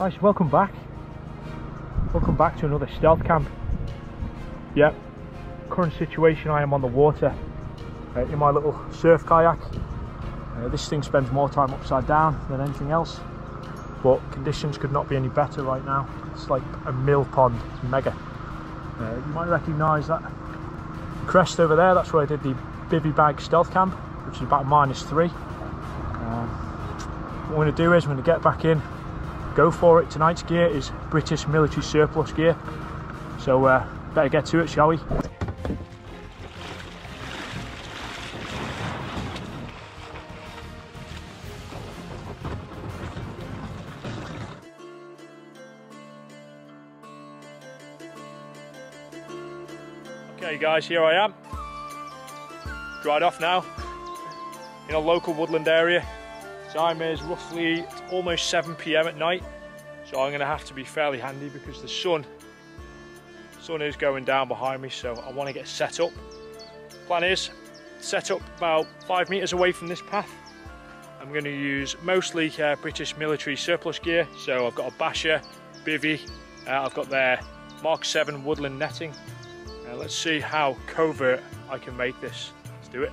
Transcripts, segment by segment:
Guys, welcome back. Welcome back to another stealth camp. Yep, current situation I am on the water uh, in my little surf kayak. Uh, this thing spends more time upside down than anything else, but conditions could not be any better right now. It's like a mill pond, it's mega. Uh, you might recognise that crest over there, that's where I did the bivy bag stealth camp, which is about minus three. Um, what we're going to do is we're going to get back in, go for it. Tonight's gear is British military surplus gear, so uh, better get to it, shall we? Okay guys, here I am. Dried off now in a local woodland area. Time is roughly almost 7 p.m. at night, so I'm going to have to be fairly handy because the sun, sun is going down behind me, so I want to get set up. Plan is set up about five meters away from this path. I'm going to use mostly uh, British military surplus gear, so I've got a basha, bivy, uh, I've got their Mark 7 woodland netting. Uh, let's see how covert I can make this. Let's do it.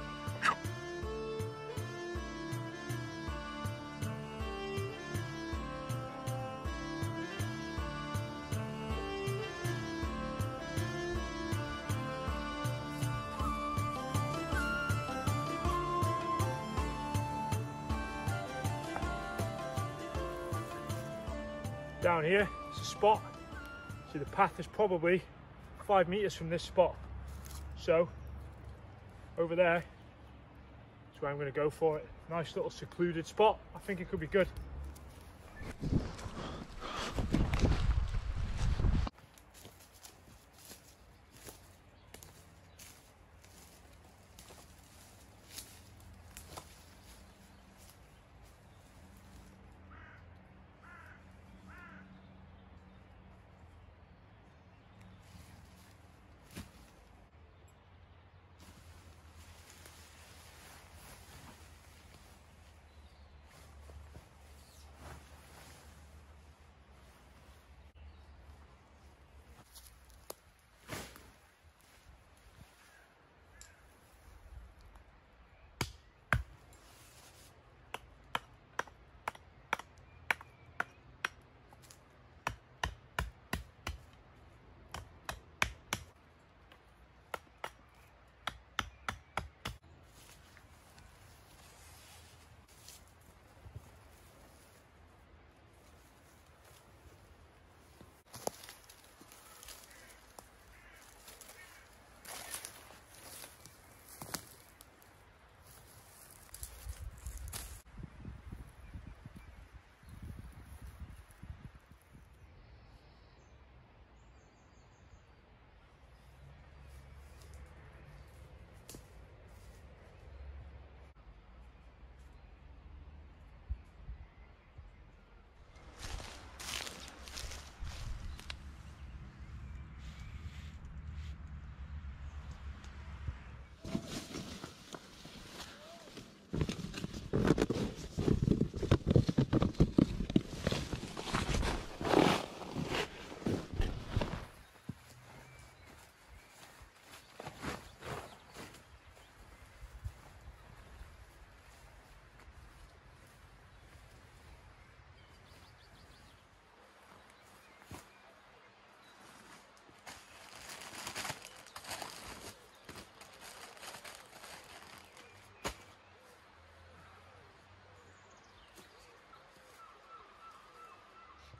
Spot. So the path is probably five meters from this spot. So over there is where I'm going to go for it. Nice little secluded spot. I think it could be good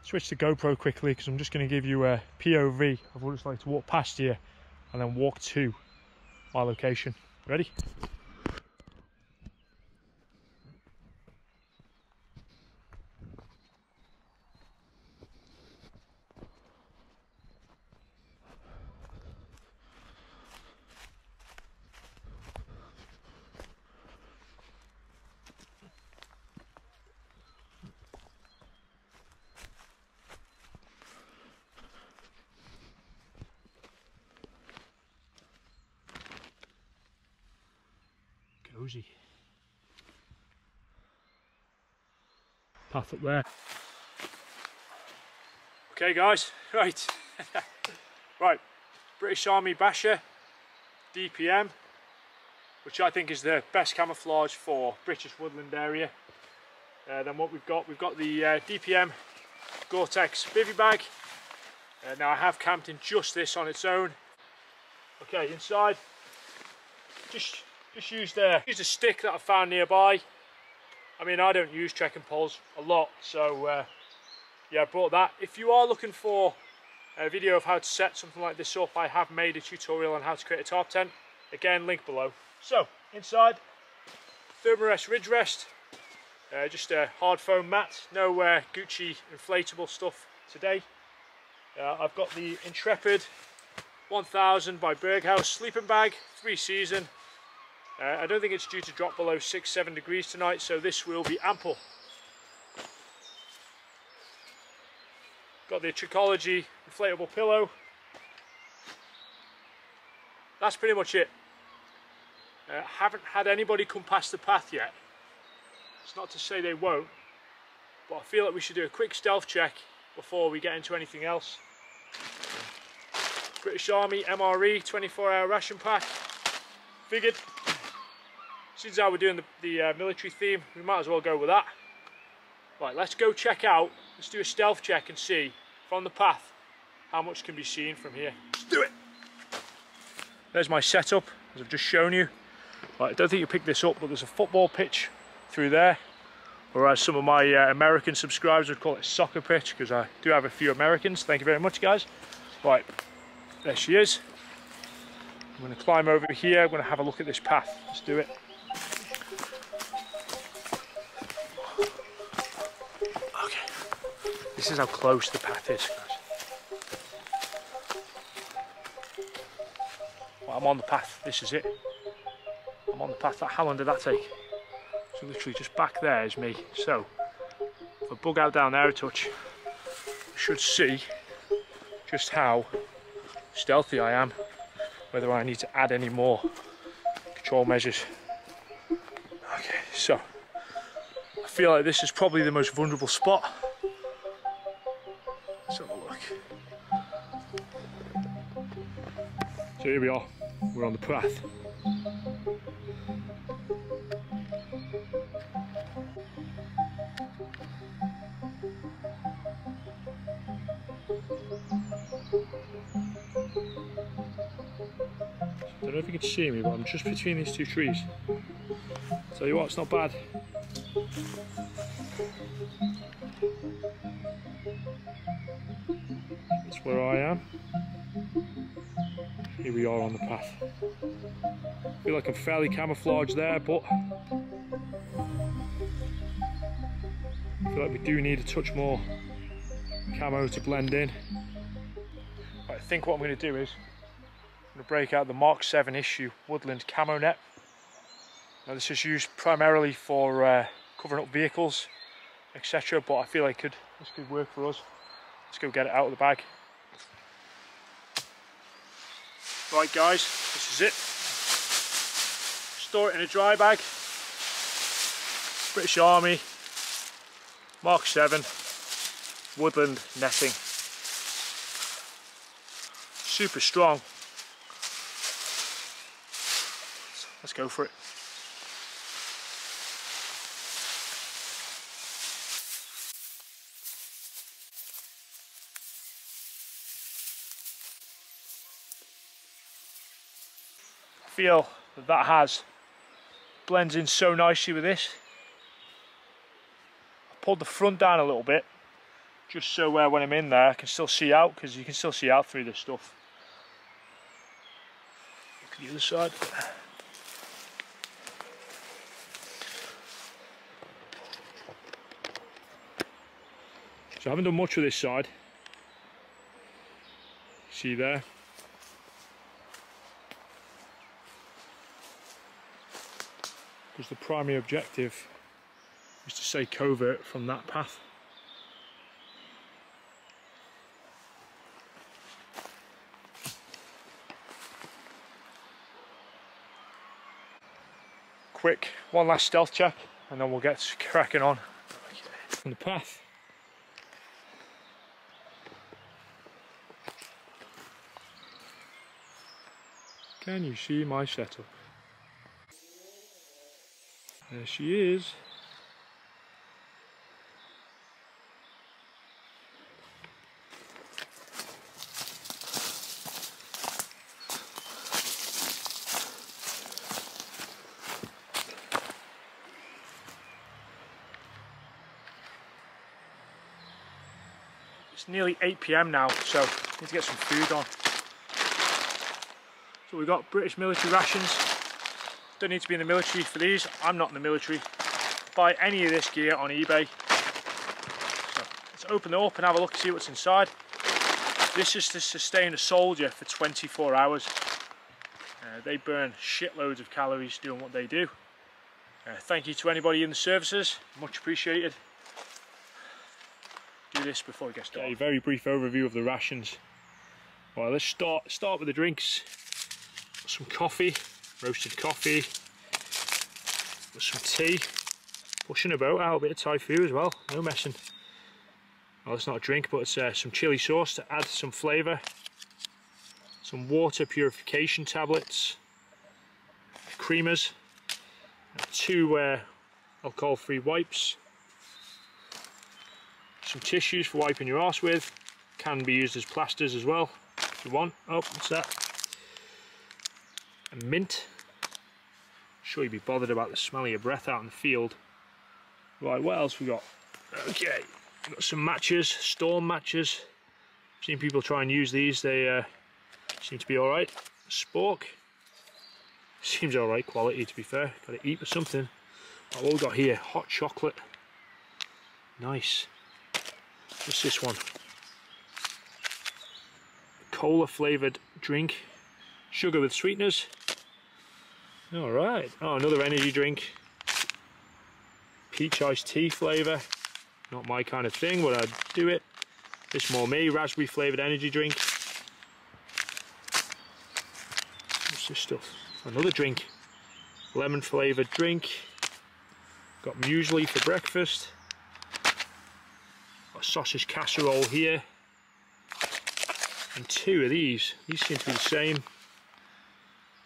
switch to GoPro quickly because I'm just going to give you a POV of what it's like to walk past here and then walk to my location. Ready? Cozy. Path up there. Okay guys, right. right, British Army Basha DPM, which I think is the best camouflage for British woodland area. Uh, then what we've got, we've got the uh, DPM Gore-Tex bivy bag. Uh, now I have camped in just this on its own. Okay, inside, just just used a, used a stick that I found nearby. I mean, I don't use trekking poles a lot, so uh, yeah, I brought that. If you are looking for a video of how to set something like this up, I have made a tutorial on how to create a tarp tent. Again, link below. So, inside, Thermarest Ridge Rest, uh, just a hard foam mat, no uh, Gucci inflatable stuff today. Uh, I've got the Intrepid 1000 by Berghaus sleeping bag, three season. Uh, I don't think it's due to drop below 6-7 degrees tonight, so this will be ample. Got the Trekology inflatable pillow. That's pretty much it. Uh, haven't had anybody come past the path yet. It's not to say they won't, but I feel like we should do a quick stealth check before we get into anything else. British Army MRE 24 hour ration pack. Figured, since how we're doing the, the uh, military theme, we might as well go with that. Right, let's go check out, let's do a stealth check and see from the path how much can be seen from here. Let's do it! There's my setup, as I've just shown you. Right, I don't think you picked this up, but there's a football pitch through there. Or as some of my uh, American subscribers would call it soccer pitch, because I do have a few Americans. Thank you very much, guys. Right, there she is. I'm going to climb over here, I'm going to have a look at this path. Let's do it. This is how close the path is, guys. Well, I'm on the path, this is it. I'm on the path, how long did that take? So literally just back there is me. So if I bug out down there a touch, you should see just how stealthy I am, whether I need to add any more control measures. Okay, so I feel like this is probably the most vulnerable spot. So here we are, we're on the path. I don't know if you can see me, but I'm just between these two trees. Tell you what, it's not bad. Here we are on the path. I feel like I'm fairly camouflaged there, but I feel like we do need a touch more camo to blend in. I think what I'm going to do is going to break out the Mark 7 issue woodland camo net. Now this is used primarily for uh, covering up vehicles, etc. But I feel like could this could work for us. Let's go get it out of the bag. Right guys, this is it. Store it in a dry bag. British Army, Mark 7, woodland netting. Super strong, Let's go for it. Feel that that has blends in so nicely with this. I pulled the front down a little bit just so uh, when I'm in there I can still see out because you can still see out through this stuff. Look at the other side. So I haven't done much with this side. See there? because the primary objective is to stay covert from that path. Quick, one last stealth check and then we'll get cracking on from the path. Can you see my setup? There she is. It's nearly 8 pm now, so need to get some food on. So we've got British military rations. Don't need to be in the military for these. I'm not in the military. Buy any of this gear on eBay. So let's open it up and have a look see what's inside. This is to sustain a soldier for 24 hours. Uh, they burn shitloads of calories doing what they do. Uh, thank you to anybody in the services, much appreciated do this before it gets dark. A very brief overview of the rations. Well, let's start start with the drinks. Some coffee, roasted coffee. Got some tea. Pushing about out a bit of Thai food as well. No messing. Well, it's not a drink, but it's uh, some chili sauce to add some flavour. Some water purification tablets. Creamers. Two uh, alcohol-free wipes some tissues for wiping your arse with can be used as plasters as well if you want oh what's that a mint. Sure you'd be bothered about the smell of your breath out in the field. Right what else we got? Okay We've got some matches storm matches. I've seen people try and use these they uh, seem to be all right. Spork. Seems all right quality to be fair. Got to eat with something. What we got here? Hot chocolate. Nice. What's this one? Cola flavoured drink. Sugar with sweeteners. Alright. Oh, another energy drink. Peach iced tea flavour. Not my kind of thing, but I'd do it. This more me. Raspberry flavoured energy drink. What's this stuff? Another drink. Lemon flavoured drink. Got muesli for breakfast a sausage casserole here and two of these these seem to be the same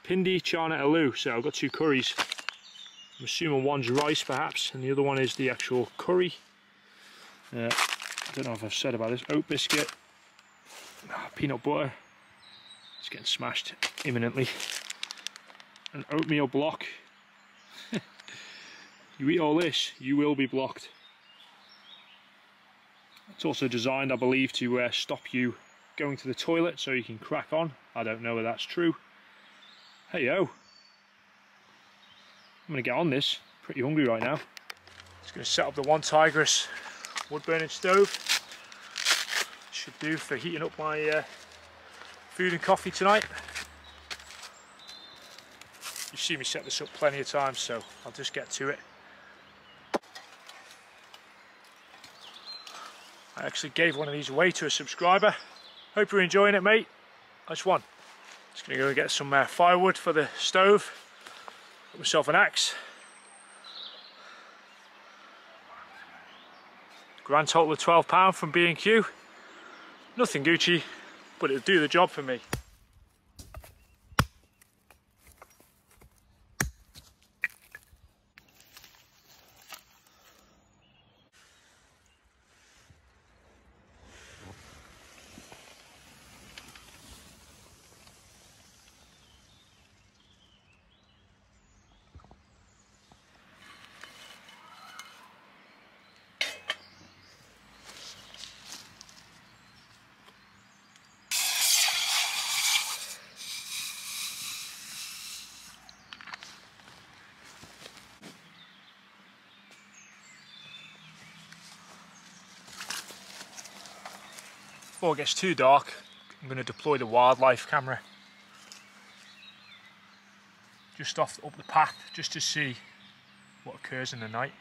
pindi chana aloo so I've got two curries. I'm assuming one's rice perhaps and the other one is the actual curry. Uh, I don't know if I've said about this. Oat biscuit. Oh, peanut butter. It's getting smashed imminently. An oatmeal block. You eat all this you will be blocked. It's also designed, I believe, to uh, stop you going to the toilet so you can crack on. I don't know whether that's true. Hey yo. I'm gonna get on this. Pretty hungry right now. Just gonna set up the OneTigris wood burning stove. Should do for heating up my uh, food and coffee tonight. You've seen me set this up plenty of times, so I'll just get to it. I actually gave one of these away to a subscriber. Hope you're enjoying it, mate. Nice one. Just gonna go and get some uh, firewood for the stove. Got myself an axe. Grand total of £12 from B&Q. Nothing Gucci, but it'll do the job for me. Before it gets too dark, I'm going to deploy the wildlife camera. Just off up the path, just to see what occurs in the night.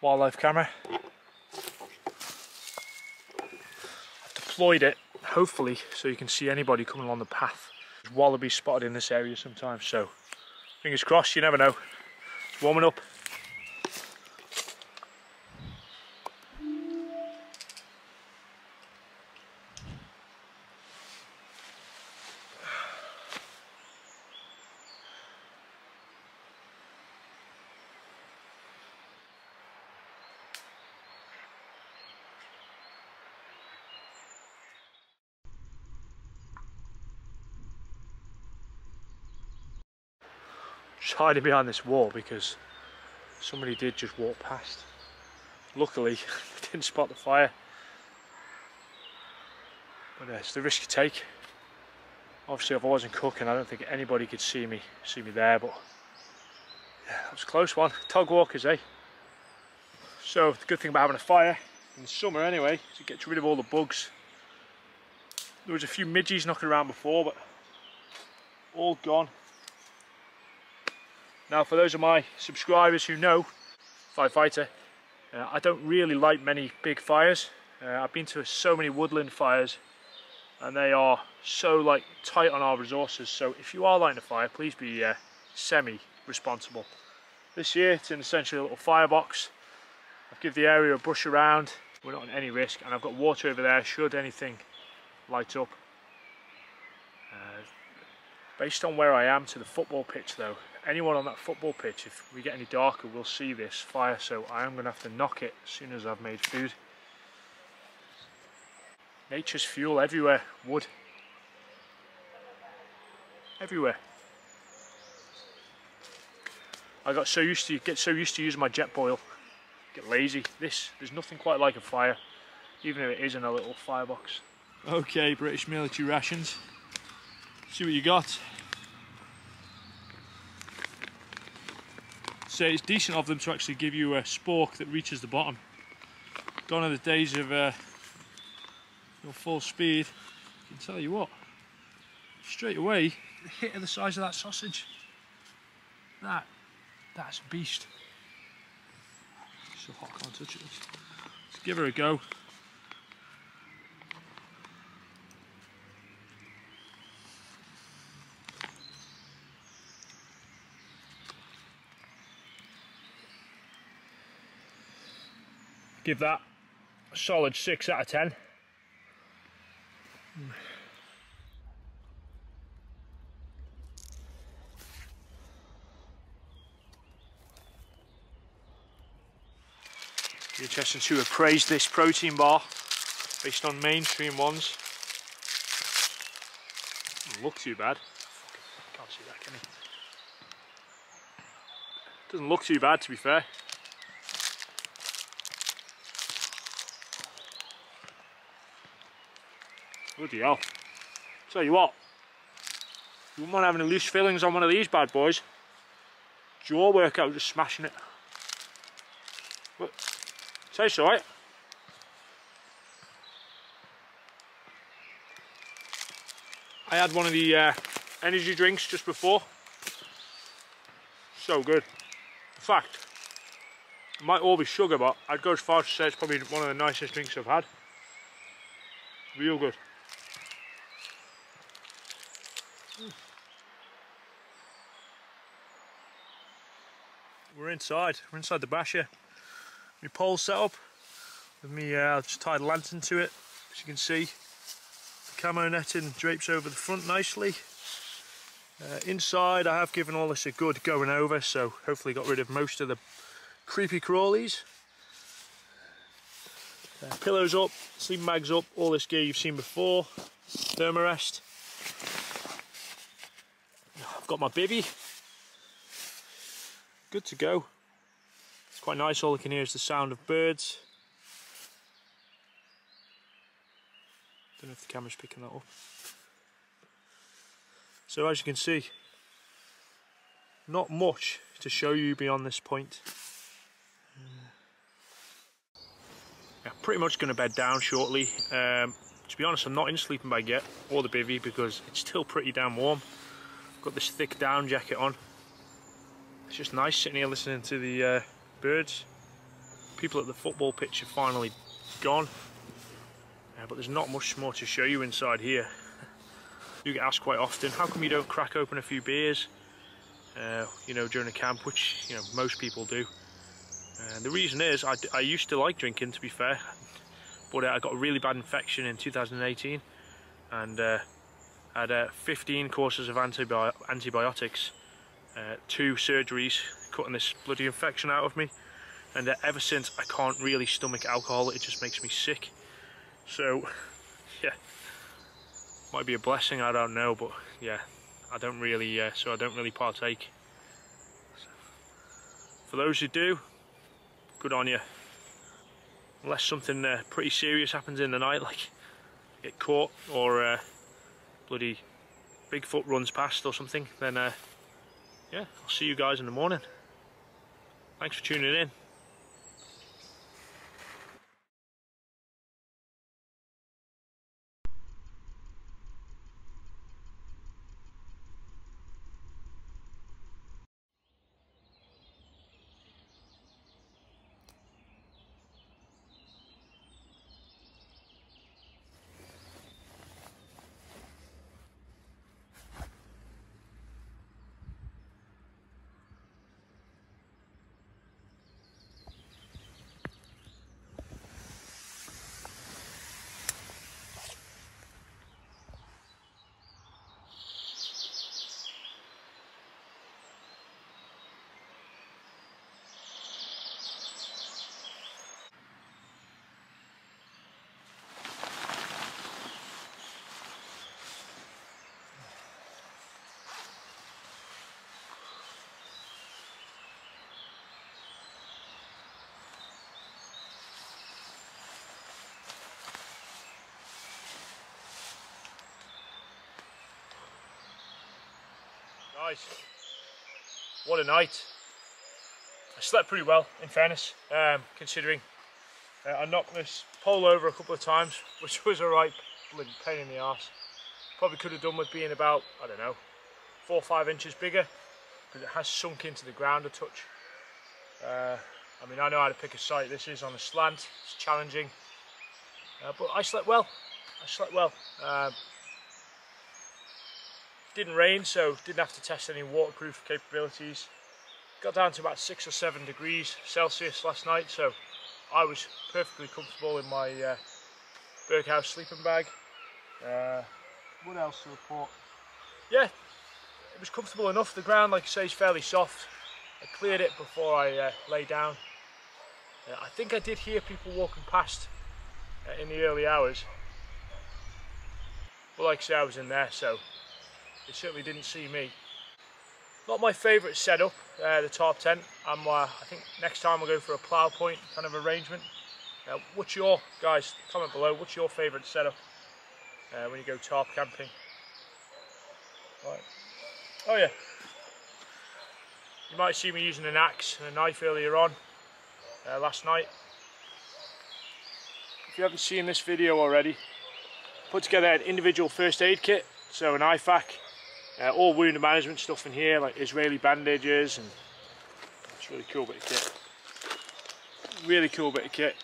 Wildlife camera. I've deployed it, hopefully, so you can see anybody coming along the path. There's wallabies spotted in this area sometimes, so fingers crossed, you never know. It's warming up. Hiding behind this wall because somebody did just walk past. Luckily, they didn't spot the fire. But uh, it's the risk you take. Obviously, if I wasn't cooking, I don't think anybody could see me see me there. But yeah, that was a close one. Tog walkers, eh? So the good thing about having a fire in the summer, anyway, is it gets rid of all the bugs. There was a few midges knocking around before, but all gone. Now, for those of my subscribers who know Firefighter, uh, I don't really like many big fires. Uh, I've been to so many woodland fires and they are so like tight on our resources. So if you are lighting a fire, please be uh, semi-responsible. This year it's in essentially a little firebox. I've give the area a brush around. We're not on any risk and I've got water over there should anything light up. Uh, based on where I am to the football pitch though, anyone on that football pitch, if we get any darker, will see this fire. So I am going to have to knock it as soon as I've made food. Nature's fuel everywhere, wood. Everywhere. I got so used to get so used to using my jet Jetboil, get lazy. This there's nothing quite like a fire, even if it is in a little firebox. Okay, British military rations. See what you got. So it's decent of them to actually give you a spork that reaches the bottom. Gone are the days of uh, full speed. I can tell you what, straight away, the hit of the size of that sausage. That, that's a beast. So hot, can't touch it. Let's give her a go. Give that a solid 6 out of 10. Interesting to have praised this protein bar based on mainstream ones. Doesn't look too bad. Can't see that, can? Doesn't look too bad to be fair. Bloody hell. Tell you what, you wouldn't having loose fillings on one of these bad boys. Jaw workout just smashing it. But tastes alright. I had one of the uh, energy drinks just before. So good. In fact, it might all be sugar, but I'd go as far as to say it's probably one of the nicest drinks I've had. Real good. Inside, we're inside the bash here. My pole set up with me, uh, just tied a lantern to it, as you can see. The camo netting drapes over the front nicely. Uh, inside I have given all this a good going over, so hopefully got rid of most of the creepy crawlies. Uh, pillows up, sleeping bags up, all this gear you've seen before. Thermarest. I've got my bivy. Good to go. It's quite nice, all I can hear is the sound of birds. Don't know if the camera's picking that up. So as you can see, not much to show you beyond this point. Yeah, pretty much going to bed down shortly. Um, to be honest, I'm not in sleeping bag yet, or the bivy, because it's still pretty damn warm. Got this thick down jacket on. It's just nice sitting here listening to the uh, birds. People at the football pitch are finally gone. Uh, but there's not much more to show you inside here. you get asked quite often, how come you don't crack open a few beers? Uh, you know, during a camp, which, you know, most people do. And the reason is, I, I used to like drinking, to be fair. But uh, I got a really bad infection in 2018. And uh, had uh, 15 courses of antibi antibiotics, uh, two surgeries cutting this bloody infection out of me and uh, ever since I can't really stomach alcohol, it just makes me sick. So, yeah, might be a blessing, I don't know, but yeah, I don't really, uh, so I don't really partake. For those who do, good on you. Unless something uh, pretty serious happens in the night, like get caught or uh, bloody Bigfoot runs past or something, then uh, yeah, I'll see you guys in the morning. Thanks for tuning in. Guys, what a night. I slept pretty well, in fairness, um, considering uh, I knocked this pole over a couple of times, which was a right pain in the arse. Probably could have done with being about, I don't know, four or five inches bigger, because it has sunk into the ground a touch. Uh, I mean, I know how to pick a site. This is on a slant, it's challenging, uh, but I slept well. I slept well. Um, didn't rain, so didn't have to test any waterproof capabilities. Got down to about six or seven degrees Celsius last night, so I was perfectly comfortable in my uh, Berghaus sleeping bag. Uh, what else to report? Yeah, it was comfortable enough. The ground, like I say, is fairly soft. I cleared it before I uh, lay down. Uh, I think I did hear people walking past uh, in the early hours. But like I say, I was in there, so they certainly didn't see me. Not my favourite setup, uh, the tarp tent. I'm, uh, I think next time we'll go for a plough point kind of arrangement. Uh, what's your, guys, comment below, what's your favourite setup uh, when you go tarp camping? Right. Oh yeah. You might see me using an axe and a knife earlier on, uh, last night. If you haven't seen this video already, put together an individual first aid kit, so an IFAK, uh, all wound management stuff in here, like Israeli bandages, and it's really cool bit of kit. Really cool bit of kit.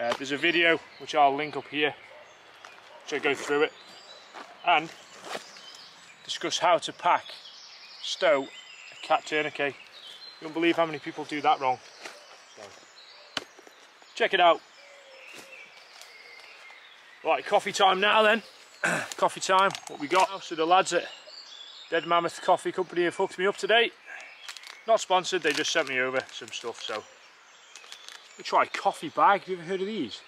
Uh, there's a video which I'll link up here, which go through it, and discuss how to pack, stow a cat tourniquet. You won't believe how many people do that wrong. So, check it out. Right, coffee time now then. coffee time, what we got. So the lads at Dead Mammoth Coffee Company have hooked me up today. Not sponsored, they just sent me over some stuff, so. We try a coffee bag, have you ever heard of these?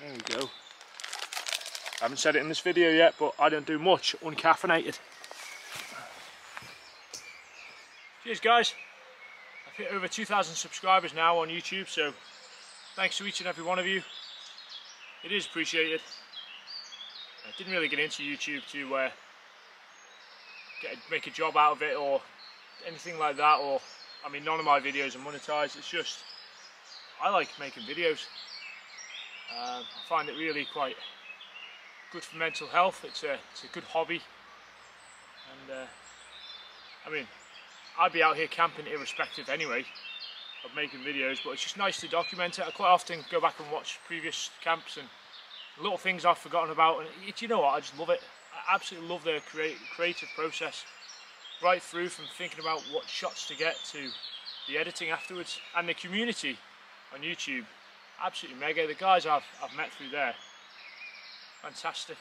There we go. I haven't said it in this video yet, but I don't do much uncaffeinated. Cheers guys. I've hit over 2,000 subscribers now on YouTube, so thanks to each and every one of you. It is appreciated. Didn't really get into YouTube to uh, get make a job out of it or anything like that or I mean none of my videos are monetized. It's just I like making videos. Uh, I find it really quite good for mental health. It's a, it's a good hobby. And uh, I mean I'd be out here camping irrespective anyway of making videos but it's just nice to document it. I quite often go back and watch previous camps and little things I've forgotten about and it, you know what I just love it. I absolutely love the create, creative process. Right through from thinking about what shots to get to the editing afterwards and the community on YouTube. Absolutely mega the guys I've, I've met through there. Fantastic.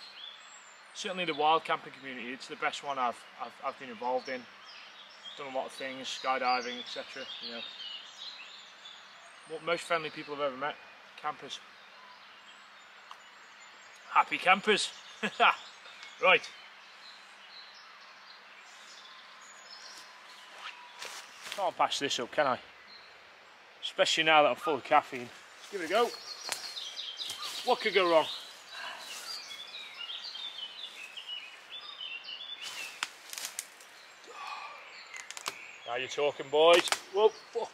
Certainly the wild camping community it's the best one I've, I've, I've been involved in. Done a lot of things skydiving etc you know. Most friendly people I've ever met campers Happy campers. right. Can't pass this up, can I? Especially now that I'm full of caffeine. Let's give it a go. What could go wrong? Now you're talking, boys. Whoa. whoa.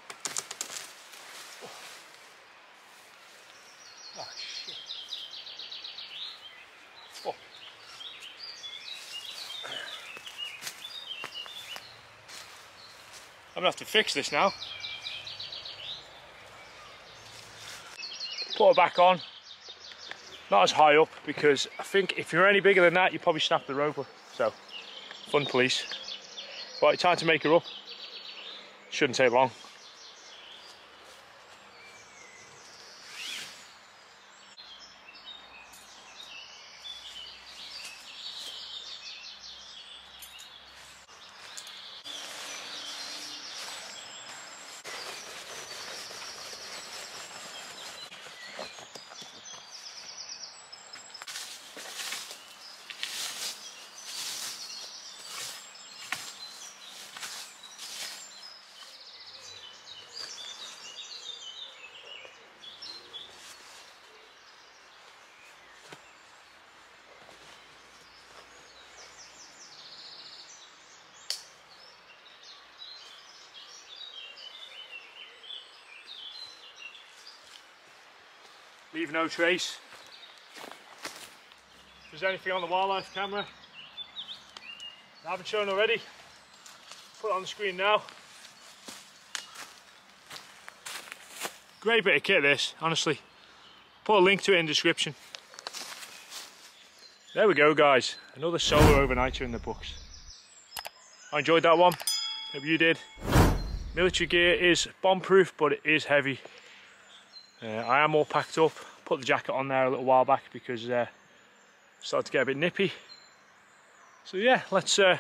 Gonna have to fix this now. Put it back on. Not as high up because I think if you're any bigger than that, you probably snap the rope. So, fun police. Right, time to make her up. Shouldn't take long. Leave no trace. If there's anything on the wildlife camera I haven't shown already, put it on the screen now. Great bit of kit this, honestly. Put a link to it in the description. There we go guys, another solo overnighter in the books. I enjoyed that one, hope you did. Military gear is bomb proof but it is heavy. Uh, I am all packed up. Put the jacket on there a little while back because uh, started to get a bit nippy. So yeah, let's uh,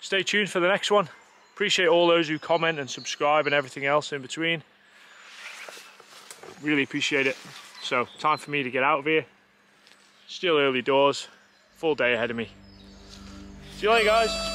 stay tuned for the next one. Appreciate all those who comment and subscribe and everything else in between. Really appreciate it. So time for me to get out of here. Still early doors, full day ahead of me. See you later guys.